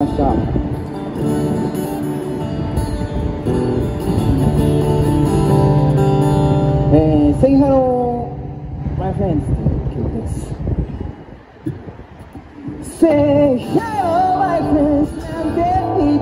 ましたえー、Say Hello My Friends という曲です Say Hello My Friends なんて言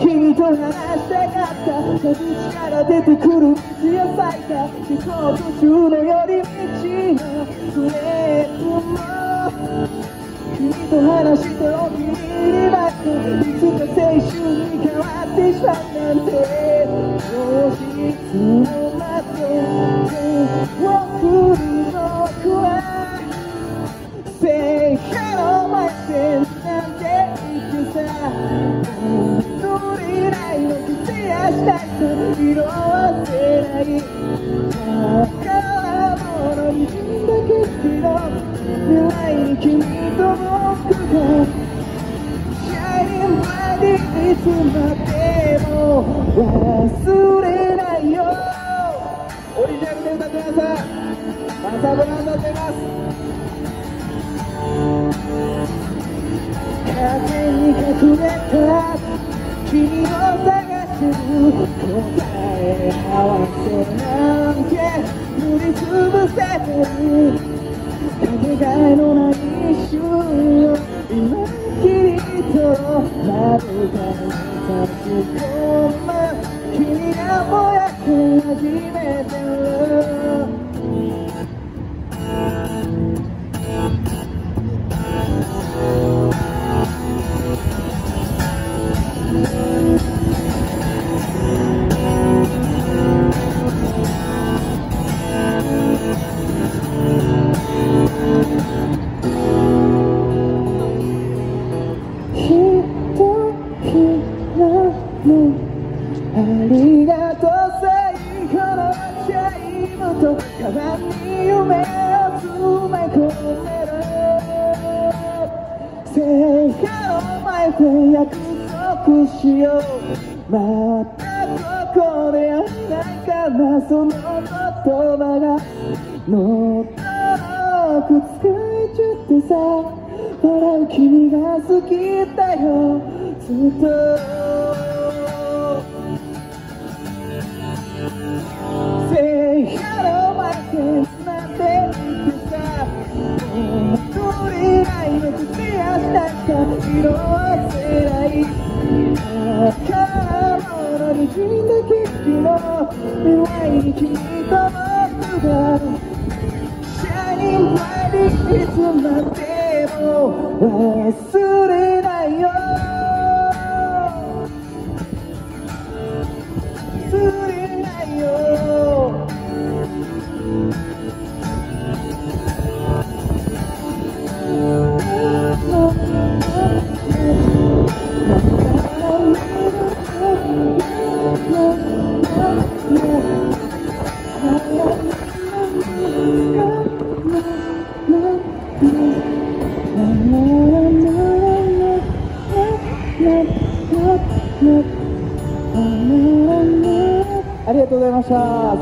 君と話したかった蛇から出てくる水や咲いた飛行途中の寄り道の bright いつまでも忘れないよオリジナルで歌ってくださいマサブランドってます風に隠れた君を探してる答え合わせなんて塗りつぶせてるかけがえのない一瞬まぶたに差し込む君がぼやけ始めてるその言葉がもっとく使えちゃってさ。笑う君が好きだよ。ずっと。Say hello my friends なんて言ってさ。もう戻れないの口やしたか色あせない。物にじんだ景色の未来に君と僕が Shining bright いつまでも忘れ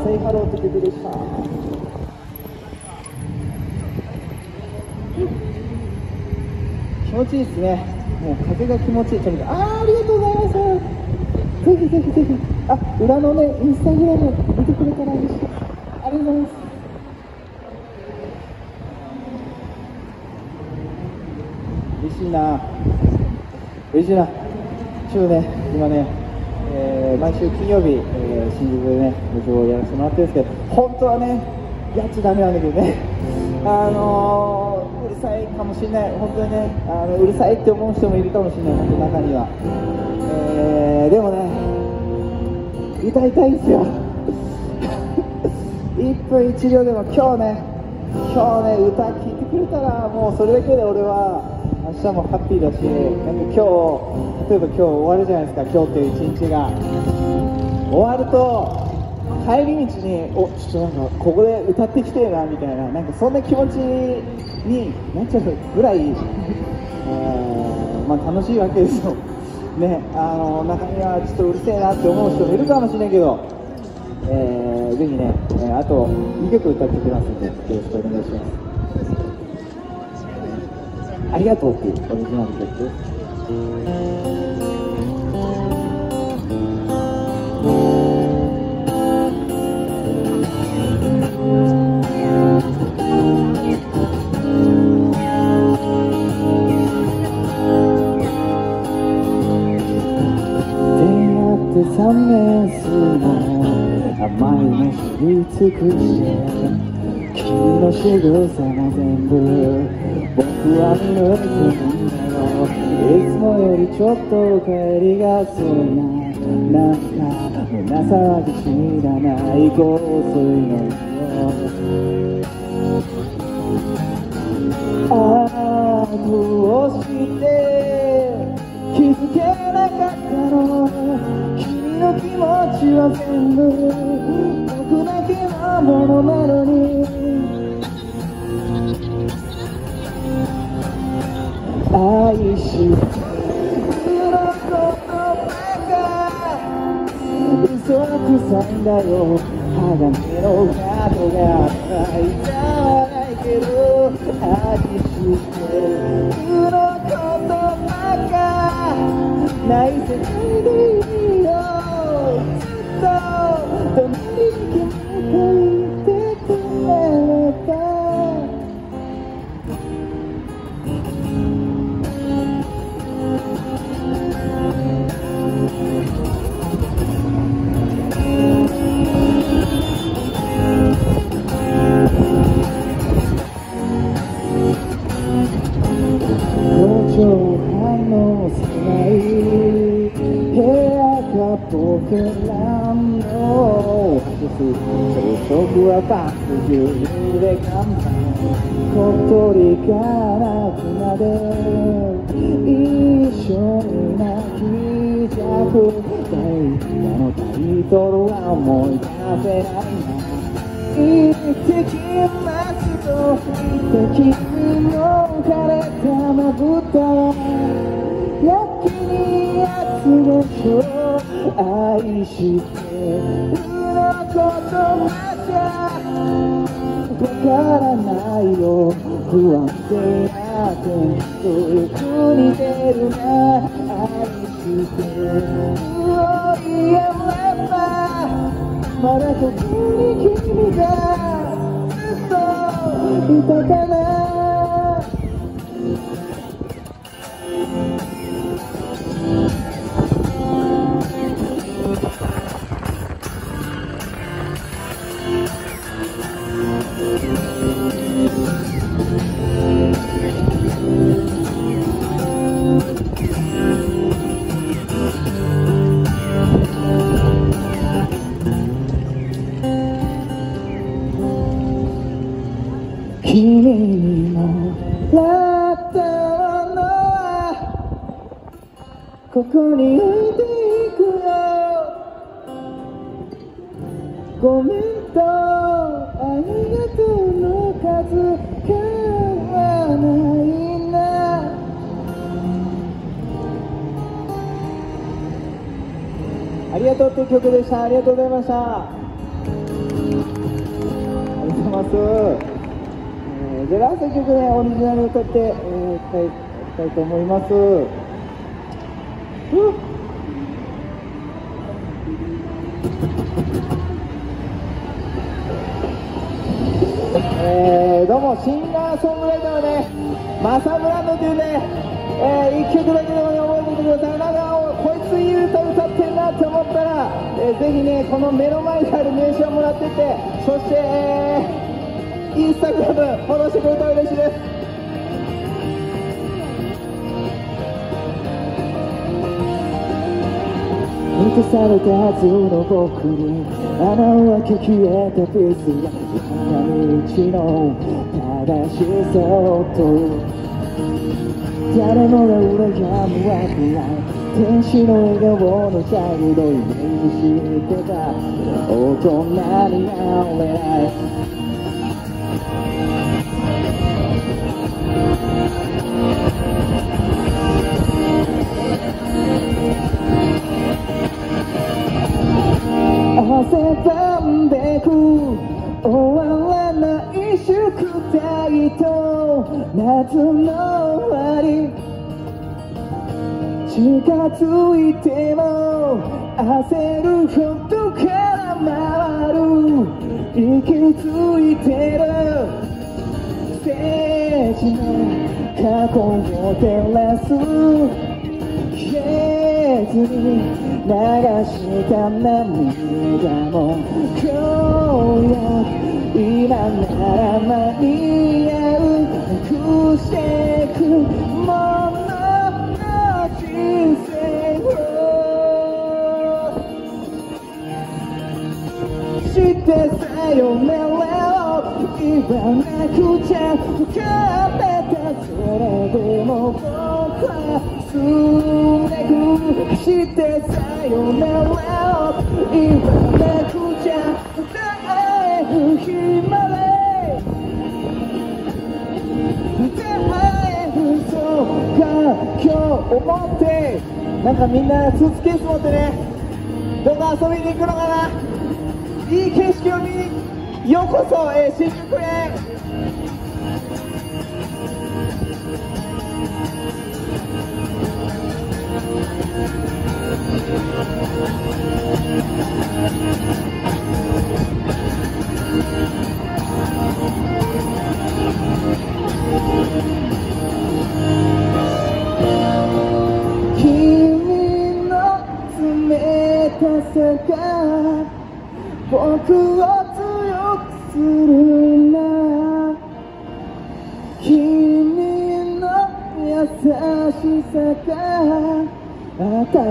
した。セイハローって曲でした。気持ちいいですね。もう風が気持ちいい。とにかくあありがとうございます。ぜひぜひぜひあ裏のねインスタグラム見てくれたら嬉しいありがとうございます嬉しいな嬉しいなちょっとね今ね、えー毎週金曜日、えー新宿でね部長をやらせてもらってるんですけど本当はねやっちゃダメなんだけどね。あのーうるさいかもしれない。本当にねあのうるさいって思う人もいるかもしれない中には、えーでもね歌いたいんですよ。1分1秒でも今日ね今日ね歌聴いてくれたらもうそれだけで俺は明日もハッピーだしなんか今日例えば今日終わるじゃないですか今日っていう一日が。終わると帰り道におちょっとなんかここで歌ってきてえなみたいななんかそんな気持ちになっちゃうぐらい、えまあ、楽しいわけですよ。ねあの中にはちょっとうるせえなって思う人もいるかもしれないけど、えーぜひね、えーあと2曲歌ってきますのでよろしくお願いします。ありがとうっていうオリジナル曲です。出会って3年すの甘いの知り尽くして君の仕草も全部僕は見抜いてるんだよいつもよりちょっと帰りが遅いななんか胸騒ぎ知らない香水のよああどうして気づけなかったの。君の気持ちは全部僕だけのものなのに。臭いんだよ鋼の角が開いたないけど愛してるのことばかない世界で僕らの朝食はバッグ牛乳で乾杯小鳥が鳴くまで一緒に泣きじゃく大河のタイトルは思い出せないな行ってきますと言って君の枯れたまぶたは焼きにやつでしょう愛してる。のことまじゃわからないよ不安定な天とよく似て。るな愛して。るを言えばまだここに君がずっといたかな君にもらったのはここに置いていくよ。ごめんとありがとうの数変わらないな。ありがとうって曲でした。ありがとうございました。ありがとうございます、えー、じゃあラスト曲ねオリジナル歌って、えー、いきたいきたいと思います。えー、どうもシンガーソングライターのねマサブランドというね、えー、1曲だけでもね覚えておいてください。なんかこいついい歌歌ってんなって思ったら、えー、ぜひねこの目の前にある名刺をもらってて。そして、えー、インスタグラムフォローしてくれたら嬉しいです。満たされたはずの僕に。穴を開け消えたピースが道の正しさを問う。誰もが羨むわけない。天使の笑顔のチャイルドイメージしてた。大人になれない。終わらない宿題と夏の終わり。近づいても焦るほどから回る。息づいてる。ステージの過去を照らす。消えずに。流した涙も今日や今なら間に合うくしてくものの人生をしてさよならを言わなくちゃ分かってたそれでも僕はすねくしてさよならを言わなくちゃ会える日まで会えるそうか今日思ってなんかみんなスーツケース持ってね。どこ遊びに行くのかな。いい景色を見に。ようこそ、えー、新宿へ。僕を強くするんだ君の優しさが暖か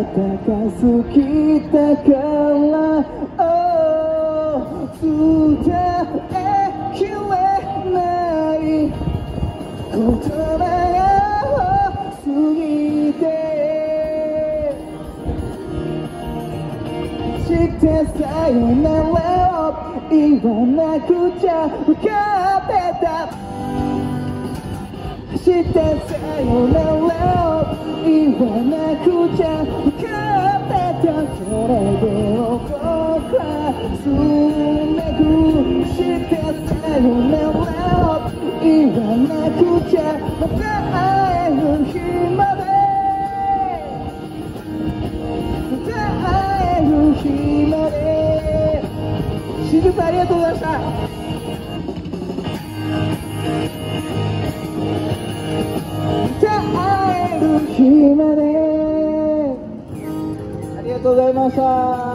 すぎたから、伝えきれない言葉が多すぎてしてさよならを言わなくちゃ分かってたしてさよならを言わなくちゃ分かったそれでも僕はすめくしてさよならを言わなくちゃまた会える日まで。また会える日まで。しずさんありがとうございました。じゃあ会える日まで。ありがとうございました。